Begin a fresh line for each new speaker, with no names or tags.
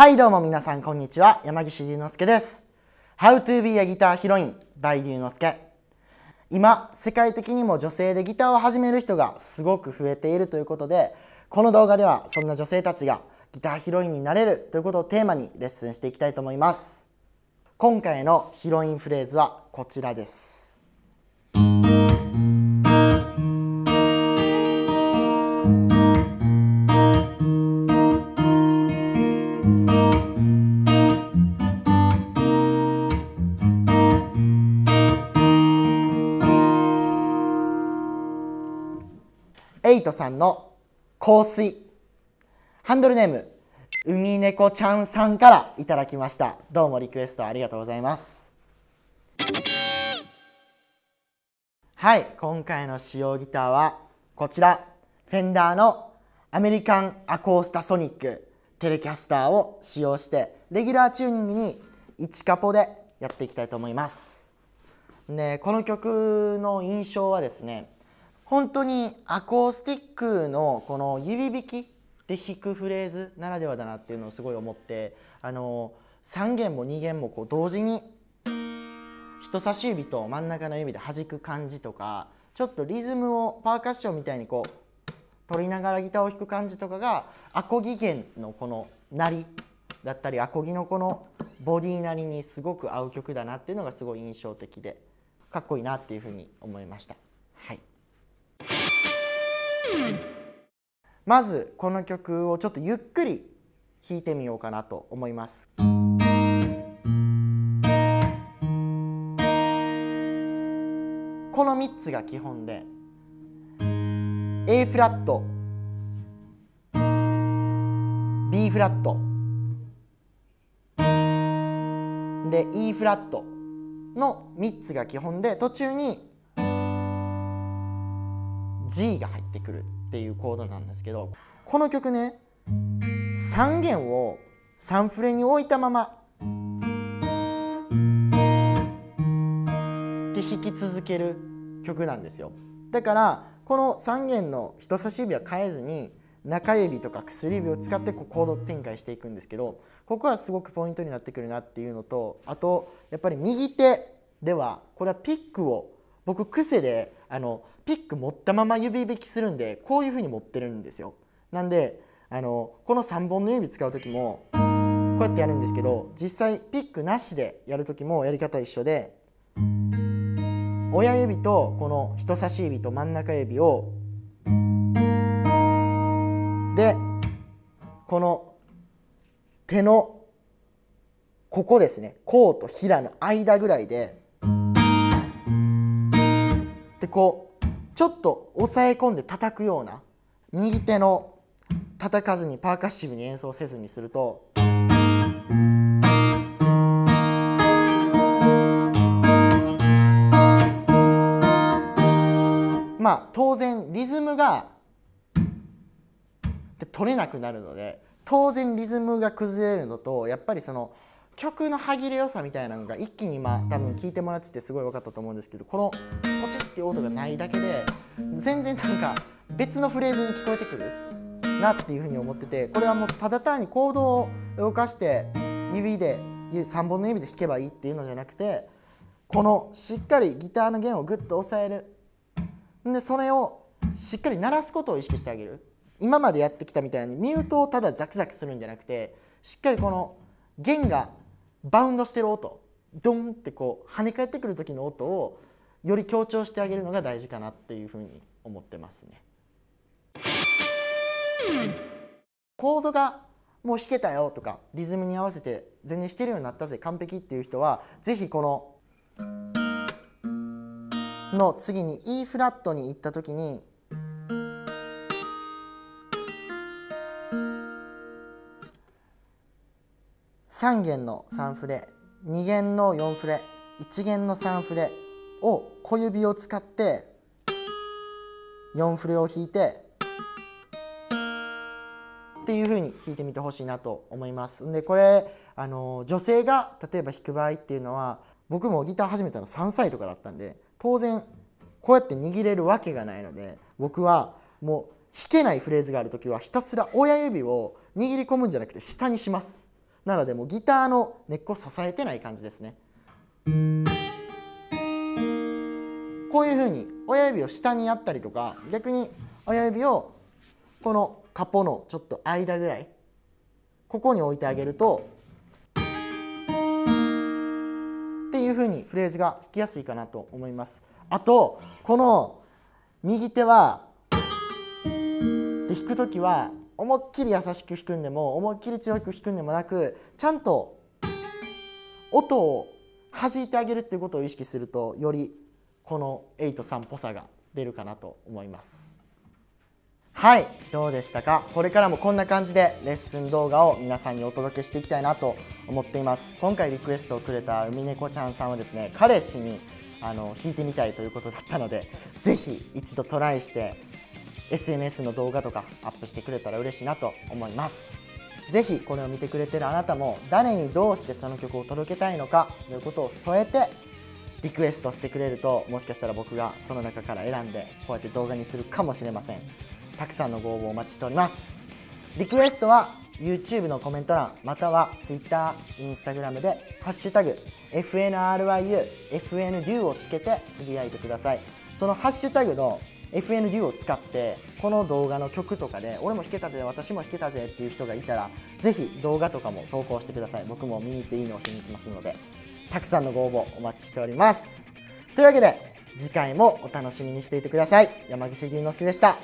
はいどうも皆さんこんにちは。山岸龍之介です。How to be a guitar ヒロイン by 龍之介。今世界的にも女性でギターを始める人がすごく増えているということでこの動画ではそんな女性たちがギターヒロインになれるということをテーマにレッスンしていきたいと思います。今回のヒロインフレーズはこちらです。さんの香水。ハンドルネーム海猫ちゃんさんからいただきました。どうもリクエストありがとうございます。はい今回の使用ギターはこちら。フェンダーのアメリカンアコースタソニックテレキャスターを使用してレギュラーチューニングに1カポでやっていきたいと思います。でこの曲の印象はですね本当にアコースティックのこの指弾きで弾くフレーズならではだなっていうのをすごい思ってあの3弦も2弦もこう同時に人差し指と真ん中の指で弾く感じとかちょっとリズムをパーカッションみたいにこう取りながらギターを弾く感じとかがアコギ弦のこの鳴りだったりアコギのこのボディ鳴りにすごく合う曲だなっていうのがすごい印象的でかっこいいなっていうふうに思いました。はいまずこの曲をちょっとゆっくり弾いてみようかなと思います。この3つが基本で A フラット B フラットで E フラットの3つが基本で途中に G が入ってくるっていうコードなんですけどこの曲ね3弦を3フレに置いたままで弾き続ける曲なんですよ。だからこの3弦の人差し指は変えずに中指とか薬指を使ってこうコード展開していくんですけどここはすごくポイントになってくるなっていうのとあとやっぱり右手ではこれはピックを僕癖であのピック持ったまま指弾きするんでこういうふうに持ってるんですよ。なんであのこの3本の指使う時もこうやってやるんですけど実際ピックなしでやる時もやり方一緒で親指とこの人差し指と真ん中指をでこの手のここですね甲と平の間ぐらいででこうちょっと押さえ込んで叩くような右手の叩かずにパーカッシブに演奏せずにするとまあ当然リズムが取れなくなるので当然リズムが崩れるのとやっぱりその曲の歯切れ良さみたいなのが一気に今多分聴いてもらっててすごい分かったと思うんですけどこのポチっていう音がないだけで全然なんか別のフレーズに聞こえてくるなっていうふうに思っててこれはもうただ単にコードを動かして指で3本の指で弾けばいいっていうのじゃなくてこのしっかりギターの弦をグッと押さえる。でそれをしっかり鳴らすことを意識してあげる。今までやってきたみたいにミュートをただザクザクするんじゃなくてしっかりこの弦がバウンドしてる音ドンってこう跳ね返ってくる時の音をより強調してあげるのが大事かなっていうふうに思ってますね。コードがもう弾けたよとかリズムに合わせて全然弾けるようになったぜ完璧っていう人は是非このの次に E フラットに行った時に3弦の3フレ2弦の4フレ1弦の3フレを小指を使って4フレを弾いてっていう風に弾いてみてほしいなと思います。でこれあの女性が例えば弾く場合っていうのは僕もギター始めたの3歳とかだったんで当然こうやって握れるわけがないので僕はもう弾けないフレーズがある時はひたすら親指を握り込むんじゃなくて下にします。なのでもうギターの根っこ支えてない感じですねこういうふうに親指を下にやったりとか逆に親指をこのカポのちょっと間ぐらいここに置いてあげるとっていうふうにフレーズが弾きやすいかなと思います。あとこの右手はで弾く時は思いっきり優しく弾くんでも思いっきり強く弾くんでもなくちゃんと音を弾いてあげるっていうことを意識するとよりこの8さんっぽさが出るかなと思います。はいどうでしたか？これからもこんな感じでレッスン動画を皆さんにお届けしていきたいなと思っています。今回リクエストをくれた海猫ちゃんさんはですね彼氏にあの弾いてみたいということだったのでぜひ一度トライして SNS の動画とかアップしてくれたら嬉しいなと思います。ぜひこれを見てくれてるあなたも誰にどうしてその曲を届けたいのかということを添えてリクエストしてくれるともしかしたら僕がその中から選んでこうやって動画にするかもしれません。たくさんのご応募お待ちしております。リクエストは YouTube のコメント欄または Twitter、Instagram で「ハッシュタグ #FNRYU」「FNDU」をつけてつぶやいてください。そのハッシュタグの FNDU を使ってこの動画の曲とかで俺も弾けたぜ私も弾けたぜっていう人がいたらぜひ動画とかも投稿してください。僕も見に行っていいのをしに行きますので。たくさんのご応募お待ちしております。というわけで次回もお楽しみにしていてください。山岸龍之介でした。